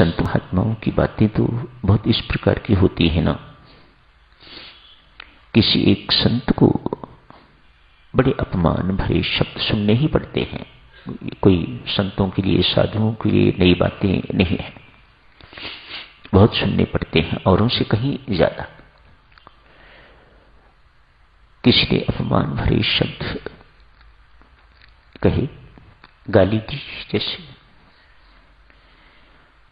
संत महात्माओं की बातें तो बहुत इस प्रकार की होती है ना। किसी एक संत को बड़े अपमान भरे शब्द सुनने ही पड़ते हैं। कोई संतों के लिए, साधुओं के लिए नई बातें नहीं है। बहुत सुनने पड़ते हैं औरों से कहीं ज़्यादा। किसी ने अपमान भरे शब्द कहे, गाली दी जैसे।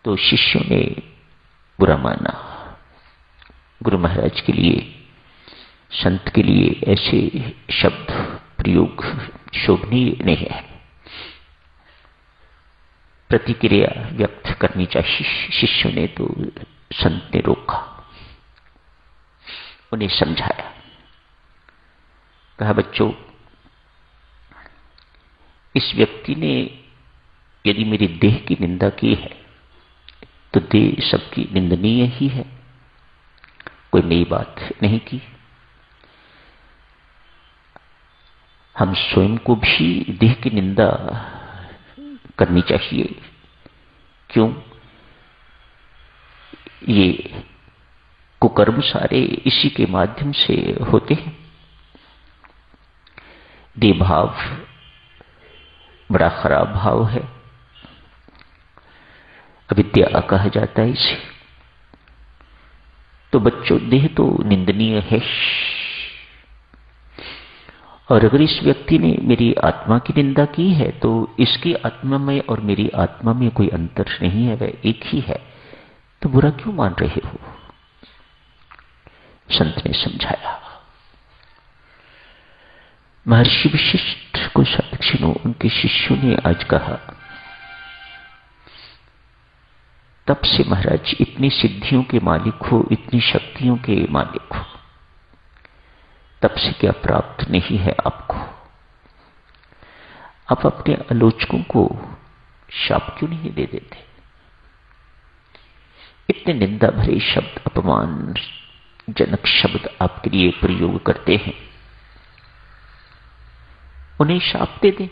तो शिष्यों ने बुरा माना। गुरु महाराज के लिए, संत के लिए ऐसे शब्द प्रयोग शोभनीय नहीं है। प्रतिक्रिया व्यक्त करनी चाहिए शिष्यों ने तो संत ने रोका। उन्हें समझाया। कहा, बच्चों, इस व्यक्ति ने यदि मेरी देह की निंदा की है तो देह सबकी निंदनीय ही है। कोई नई बात नहीं की। हम स्वयं को भी देह की निंदा करनी चाहिए। क्यों? ये कुकर्म सारे इसी के माध्यम से होते हैं। देभाव बड़ा खराब भाव है। अविद्या कहा जाता है इसे। तो बच्चों, देह तो निंदनीय है। और अगर इस व्यक्ति ने मेरी आत्मा की निंदा की है तो इसकी आत्मा में और मेरी आत्मा में कोई अंतर नहीं है, वह एक ही है। तो बुरा क्यों मान रहे हो? संत ने समझाया। महर्षि विशिष्ट को सदक्षिणों उनके शिष्यों ने आज कहा तब से महाराज, इतनी सिद्धियों के मालिक हो, इतनी शक्तियों के मालिक हो। तब से क्या प्राप्त नहीं है आपको? आप अपने आलोचकों को शाप क्यों नहीं दे देते? इतने निंदा भरे शब्द अपमान जनक शब्द आपके लिए प्रयोग करते हैं। उन्हें शाप दे दें।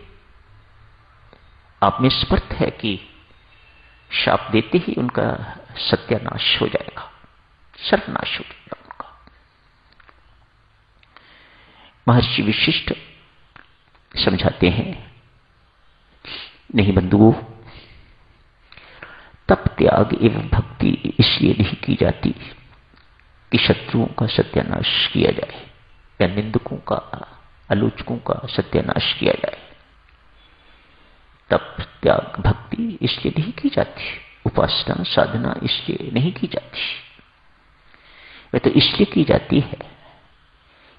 आप में स्पर्थ है कि शाप देते ही उनका सत्यानाश हो जाएगा। सर्वनाश हो जाएगा उनका। महर्षि विशिष्ट समझाते हैं, नहीं बंधुओं तप त्याग एवं भक्ति इसलिए नहीं की जाती कि शत्रुओं का सत्यानाश किया जाए या निंदकों का, आलोचकों का सत्यानाश किया जाए। तप, त्याग, भक्ति इसलिए नहीं की जाती। उपासना, साधना इसलिए नहीं की जाती। वह तो इसलिए की जाती है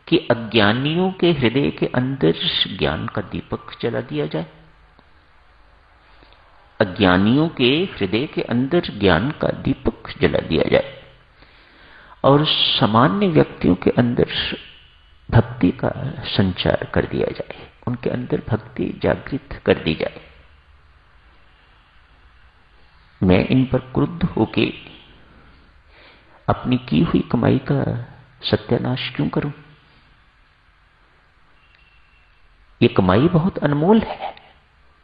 कि अज्ञानियों के हृदय के अंदर ज्ञान का दीपक जला दिया जाए। अज्ञानियों के हृदय के अंदर ज्ञान का दीपक जला दिया जाए। और सामान्य व्यक्तियों के अंदर भक्ति का संचार कर दिया जाए। उनके अंदर भक्ति जागृत कर दी जाए। मैं इन पर क्रुद्ध होके अपनी की हुई कमाई का सत्यानाश क्यों करूँ? ये कमाई बहुत अनमोल है।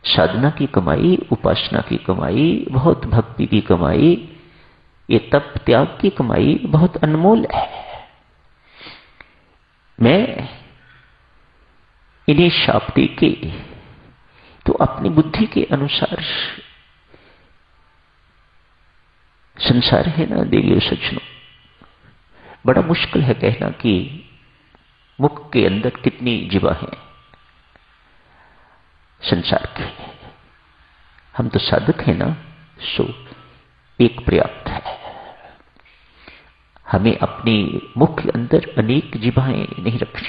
साधना की कमाई, उपासना की कमाई, बहुत भक्ति की कमाई, ये तप त्याग की कमाई बहुत अनमोल है। मैं इन्हें शाप दे के तो अपनी बुद्धि के अनुसार संसार है ना देवियों सज्जनों बड़ा मुश्किल है कहना कि मुख के अंदर कितनी जीवा है। संसार के। हम तो साधक हैं ना, सो एक पर्याप्त है। हमें अपने मुख के अंदर अनेक जीवाएँ नहीं रखनी।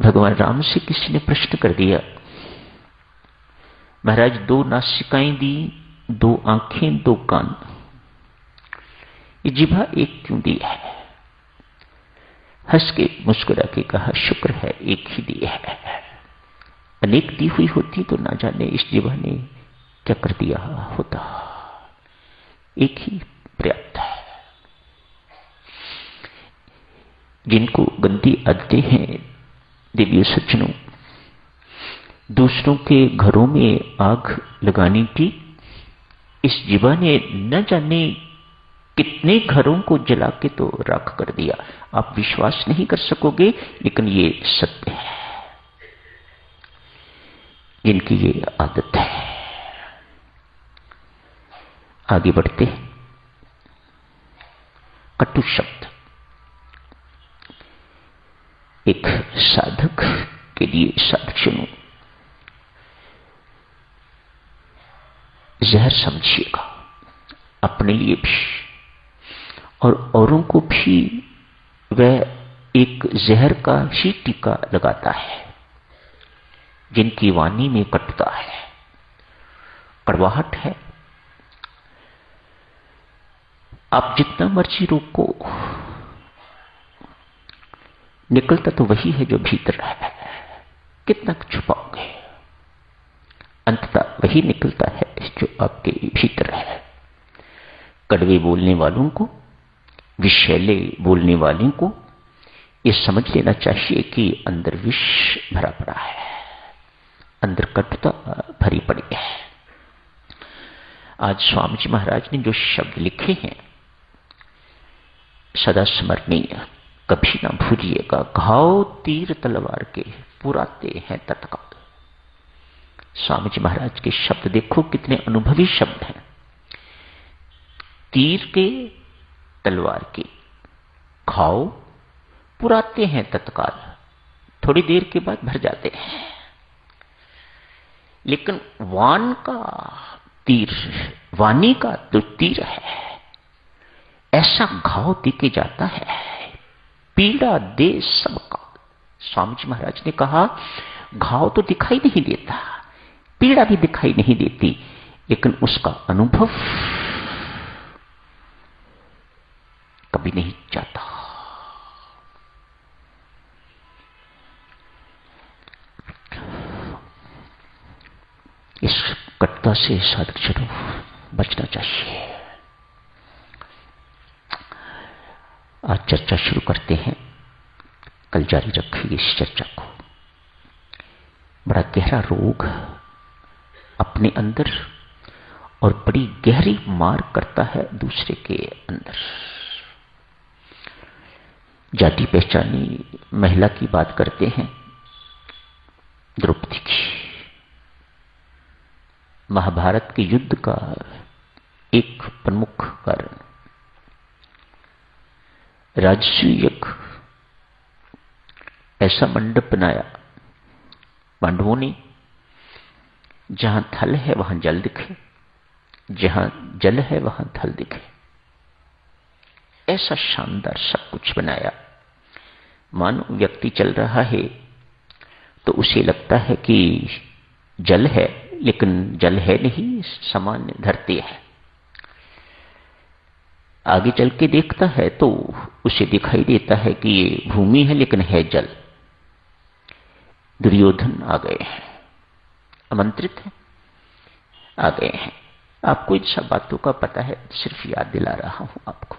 भगवान राम से किसी ने प्रश्न कर दिया महाराज, दो नासिकाएँ दी, दो आँखें, दो कान। ये जिभा एक क्यों दी है? हंस के मुस्कुरा के कहा, शुक्र है, एक ही दी है। अनेक दी हुई होती तो ना जाने इस जिभा ने क्या कर दिया होता। एक ही पर्याप्त है। जिनको गंदी आदतें हैं देवी सज्जनों दूसरों के घरों में आग लगाने की। इस जीवा ने न जाने कितने घरों को जला के तो राख कर दिया। आप विश्वास नहीं कर सकोगे, लेकिन ये सत्य है। जिनकी ये आदत है। आगे बढ़ते कटु शब्द। एक साधक के लिए साधक जहर समझिएगा, अपने लिए भी। और औरों को भी वह एक जहर का ही टीका लगाता है, जिनकी वाणी में कटता है। कड़वाहट है। आप जितना मर्ज़ी रोको। निकलता तो वही है जो भीतर है। कितना छुपाओगे? अंततः वही निकलता है। जो आपके भीतर है। कड़वे बोलने वालों को, विषैले बोलने वालों को यह समझ लेना चाहिए कि अंदर विष भरा पड़ा है। अंदर कटुता भरी पड़ी है। आज स्वामी जी महाराज ने जो शब्द लिखे हैं, सदा स्मरणीय, कभी ना भूलिएगा। घाव तीर तलवार के पुराते हैं तत्काल। स्वामी जी महाराज के शब्द देखो, कितने अनुभवी शब्द हैं। तीर के, तलवार के, घाव पुराते हैं तत्काल, थोड़ी देर के बाद भर जाते हैं। लेकिन वान का तीर, वानी का जो तीर है, ऐसा घाव दिखे जाता है। पीड़ा दे सबका। स्वामी जी महाराज ने कहा, घाव तो दिखाई नहीं देता। पीड़ा भी दिखाई नहीं देती, लेकिन उसका अनुभव कभी नहीं जाता। इस कट्टा से साधक ज़रूर बचना चाहिए। आज चर्चा शुरू करते हैं। कल जारी रखेंगे इस चर्चा को। बड़ा गहरा रोग अपने अंदर और बड़ी गहरी मार करता है दूसरे के अंदर। जाति पहचानी महिला की बात करते हैं। द्रौपदी की। महाभारत के युद्ध का एक प्रमुख कारण। राजसूयक ऐसा मंडप बनाया। पांडवों ने जहाँ थल है वहाँ जल दिखे। जहाँ जल है वहाँ थल दिखे। ऐसा शानदार सब कुछ बनाया। मानो व्यक्ति चल रहा है तो उसे लगता है कि जल है, लेकिन जल है नहीं, सामान्य धरती है। आगे चल के देखता है तो उसे दिखाई देता है कि ये भूमि है, लेकिन है जल। दुर्योधन आ गए हैं। आमंत्रित है। आ गए हैं। आपको इन सब बातों का पता है, सिर्फ़ याद दिला रहा हूँ आपको।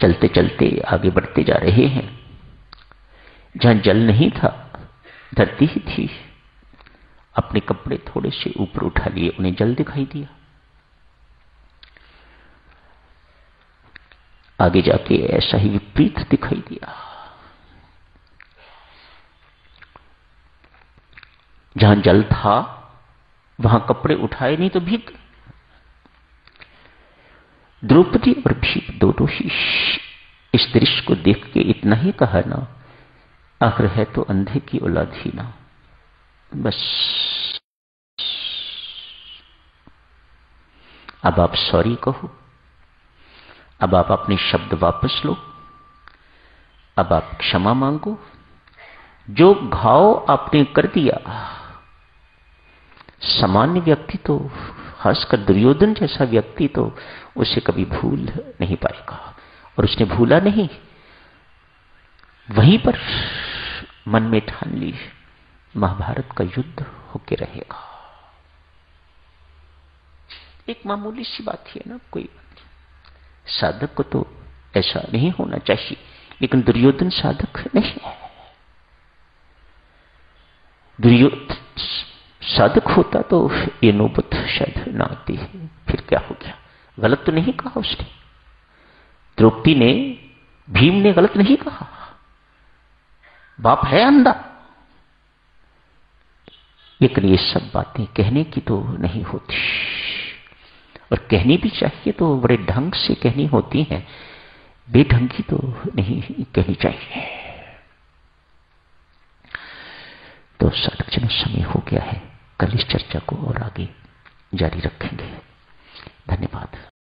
चलते चलते आगे बढ़ते जा रहे हैं। जहाँ जल नहीं था, धरती ही थी। अपने कपड़े थोड़े से ऊपर उठा लिए, उन्हें जल दिखाई दिया। आगे जाके ऐसा ही विपरीत दिखाई दिया। जहाँ जल था, वहाँ कपड़े उठाए, नहीं तो भीग द्रौपदी और भीम दोनों ही इस दृश्य को देख के इतना ही कहा ना, आखिर है तो अंधे की औलाद ही ना। बस। अब आप सॉरी कहो। अब आप अपने शब्द वापस लो। अब आप क्षमा मांगो। जो घाव आपने कर दिया सामान्य व्यक्ति तो खासकर दुर्योधन जैसा व्यक्ति तो उसे कभी भूल नहीं पाएगा। और उसने भूला नहीं। वहीं पर मन में ठान ली, महाभारत का युद्ध होके रहेगा। एक मामूली सी बात है ना, कोई साधक को तो ऐसा नहीं होना चाहिए, लेकिन दुर्योधन साधक नहीं है। दुर्योधन साधक होता तो ये नौबत शायद ना आती है। फिर क्या हो गया? गलत तो नहीं कहा उसने। द्रौपदी ने, भीम ने गलत नहीं कहा। बाप है अंधा। लेकिन ये सब बातें कहने की तो नहीं होती। और कहनी भी चाहिए तो बड़े ढंग से कहनी होती हैं। बेढंगी तो नहीं कहनी चाहिए। तो साधक सदक्षण समय हो गया है। कल इस चर्चा को और आगे जारी रखेंगे। धन्यवाद।